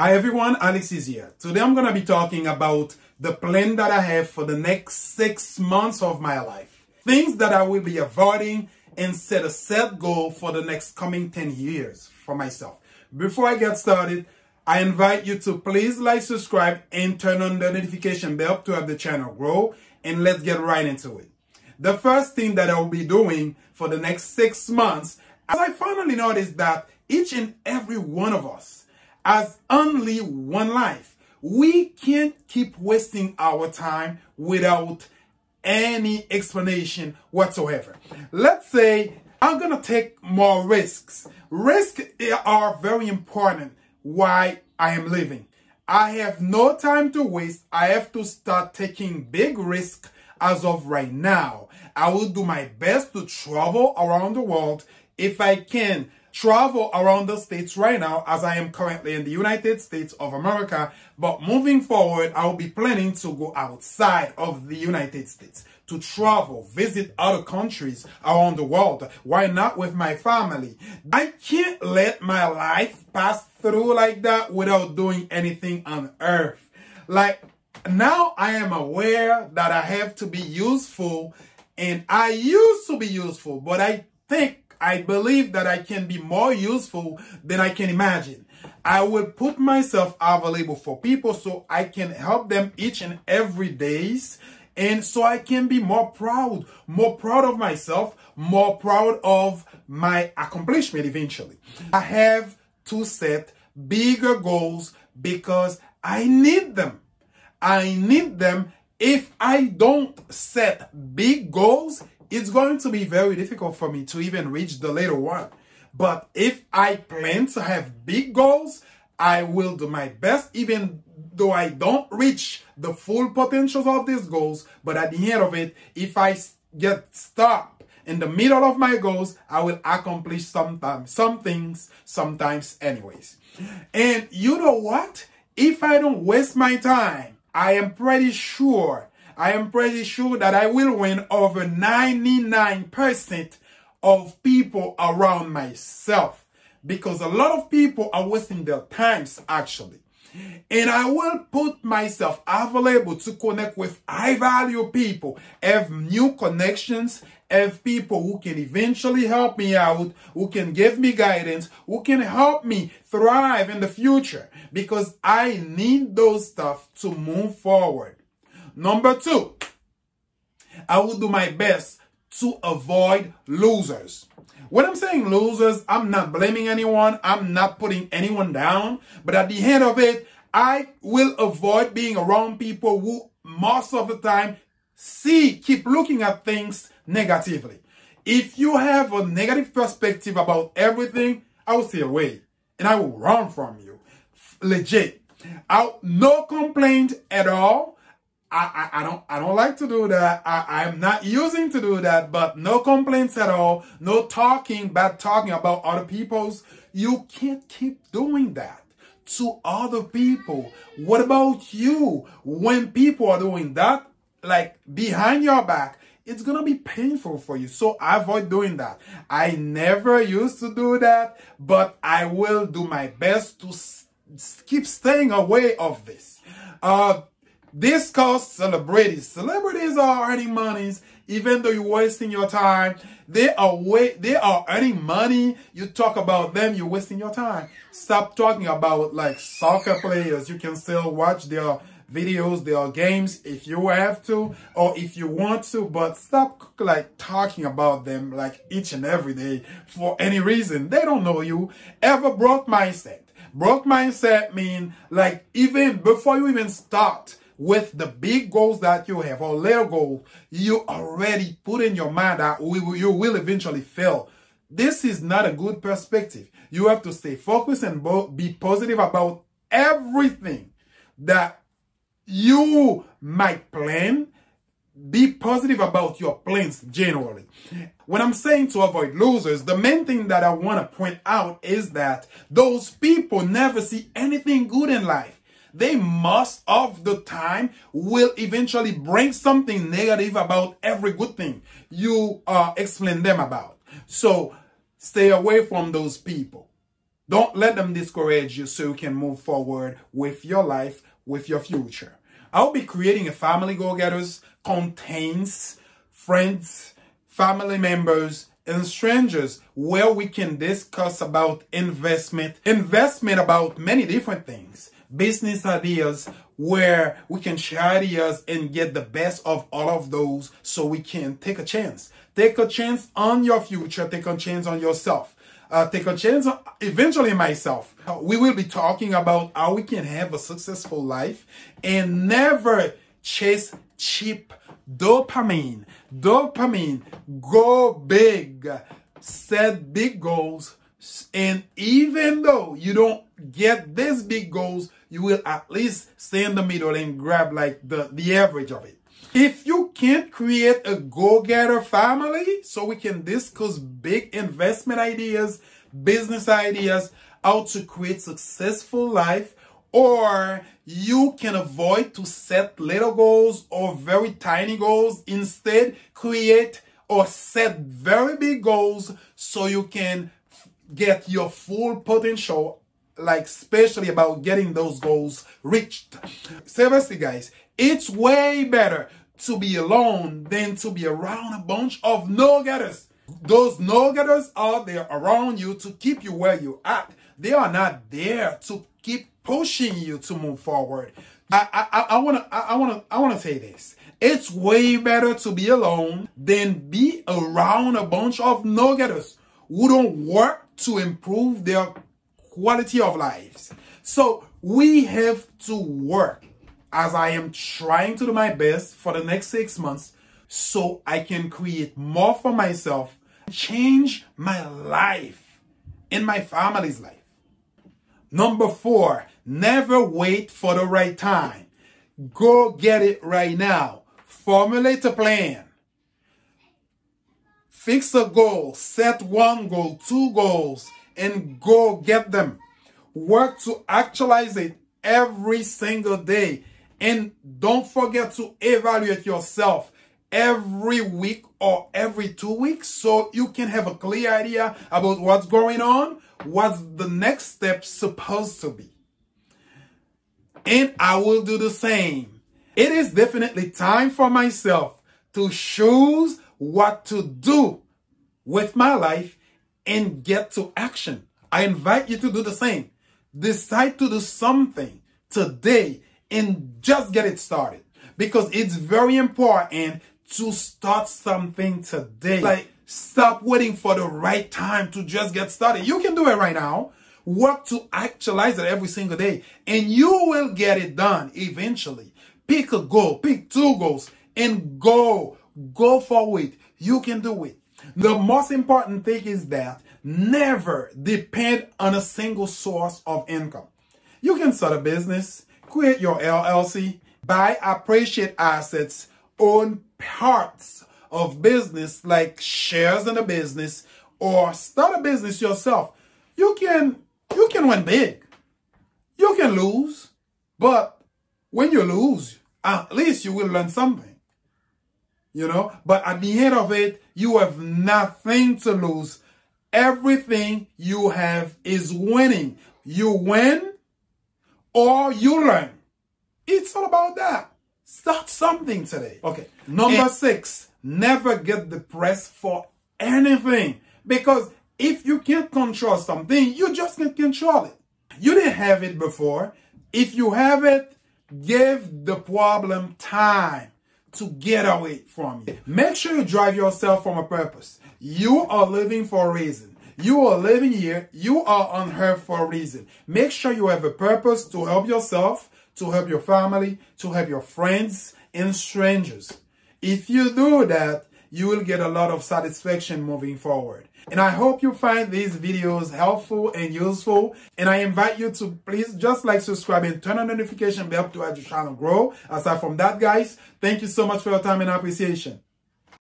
Hi everyone, Alix is here. Today I'm going to be talking about the plan that I have for the next six months of my life. Things that I will be avoiding and set a set goal for the next coming 10 years for myself. Before I get started, I invite you to please like, subscribe, and turn on the notification bell to have the channel grow. And let's get right into it. The first thing that I'll be doing for the next six months, as I finally noticed that each and every one of us as only one life. We can't keep wasting our time without any explanation whatsoever. Let's say I'm going to take more risks. Risks are very important why I am living. I have no time to waste. I have to start taking big risks as of right now. I will do my best to travel around the world if I can travel around the states right now as I am currently in the United States of America. But moving forward, I'll be planning to go outside of the United States to travel, visit other countries around the world. Why not with my family? I can't let my life pass through like that without doing anything on earth. Like now I am aware that I have to be useful and I used to be useful, but I think I believe that I can be more useful than I can imagine. I will put myself available for people so I can help them each and every days. And so I can be more proud, more proud of myself, more proud of my accomplishment eventually. I have to set bigger goals because I need them. I need them. If I don't set big goals, it's going to be very difficult for me to even reach the little one. But if I plan to have big goals, I will do my best, even though I don't reach the full potentials of these goals. But at the end of it, if I get stuck in the middle of my goals, I will accomplish sometimes some things, sometimes anyways. And you know what? If I don't waste my time, I am pretty sure I am pretty sure that I will win over 99% of people around myself because a lot of people are wasting their times actually. And I will put myself available to connect with high value people, have new connections, have people who can eventually help me out, who can give me guidance, who can help me thrive in the future because I need those stuff to move forward. Number two, I will do my best to avoid losers. When I'm saying losers, I'm not blaming anyone. I'm not putting anyone down. But at the end of it, I will avoid being around people who most of the time see, keep looking at things negatively. If you have a negative perspective about everything, I will stay away and I will run from you. Legit. I'll, no complaint at all. I, I, I, don't I don't like to do that. I, I'm not using to do that, but no complaints at all. No talking, bad talking about other people's. You can't keep doing that to other people. What about you? When people are doing that, like behind your back, it's gonna be painful for you. So avoid doing that. I never used to do that, but I will do my best to keep staying away of this. Uh, this costs celebrities. Celebrities are earning monies, even though you're wasting your time. They are way, they are earning money. You talk about them, you're wasting your time. Stop talking about like soccer players. You can still watch their videos, their games if you have to or if you want to, but stop like talking about them like each and every day for any reason. They don't know you. Ever broke mindset. Broke mindset mean like even before you even start with the big goals that you have or little goals, you already put in your mind that you will eventually fail. This is not a good perspective. You have to stay focused and be positive about everything that you might plan. Be positive about your plans generally. When I'm saying to avoid losers, the main thing that I want to point out is that those people never see anything good in life they must of the time will eventually bring something negative about every good thing you uh, explain them about. So stay away from those people. Don't let them discourage you so you can move forward with your life, with your future. I'll be creating a family go-getters contains friends, family members, and strangers where we can discuss about investment, investment about many different things, business ideas where we can share ideas and get the best of all of those so we can take a chance. Take a chance on your future, take a chance on yourself. Uh, take a chance on eventually myself. We will be talking about how we can have a successful life and never chase cheap dopamine. Dopamine, go big, set big goals. And even though you don't get these big goals, you will at least stay in the middle and grab like the, the average of it. If you can't create a go-getter family so we can discuss big investment ideas, business ideas, how to create successful life, or you can avoid to set little goals or very tiny goals. Instead, create or set very big goals so you can get your full potential like especially about getting those goals reached. Seriously guys, it's way better to be alone than to be around a bunch of no-getters. Those no-getters are there around you to keep you where you at. They are not there to keep pushing you to move forward. I I, I wanna I wanna I wanna say this. It's way better to be alone than be around a bunch of no-getters who don't work to improve their quality of lives. So we have to work as I am trying to do my best for the next six months so I can create more for myself, change my life and my family's life. Number four, never wait for the right time. Go get it right now. Formulate a plan. Fix a goal. Set one goal, two goals, and go get them. Work to actualize it every single day. And don't forget to evaluate yourself every week or every two weeks so you can have a clear idea about what's going on, what's the next step supposed to be. And I will do the same. It is definitely time for myself to choose what to do with my life and get to action. I invite you to do the same. Decide to do something today and just get it started because it's very important to start something today. Like, stop waiting for the right time to just get started. You can do it right now. Work to actualize it every single day and you will get it done eventually. Pick a goal, pick two goals and go. Go for it. You can do it. The most important thing is that never depend on a single source of income. You can start a business, create your LLC, buy appreciate assets, own parts of business like shares in a business or start a business yourself. You can you can win big. You can lose, but when you lose, at least you will learn something. You know, but at the end of it, you have nothing to lose. Everything you have is winning. You win or you learn. It's all about that. Start something today. Okay. Number and six, never get depressed for anything. Because if you can't control something, you just can't control it. You didn't have it before. If you have it, give the problem time to get away from you. Make sure you drive yourself from a purpose. You are living for a reason. You are living here. You are on earth for a reason. Make sure you have a purpose to help yourself, to help your family, to help your friends and strangers. If you do that, you will get a lot of satisfaction moving forward. And I hope you find these videos helpful and useful. And I invite you to please just like, subscribe, and turn on notification bell to help the channel grow. Aside from that, guys, thank you so much for your time and appreciation.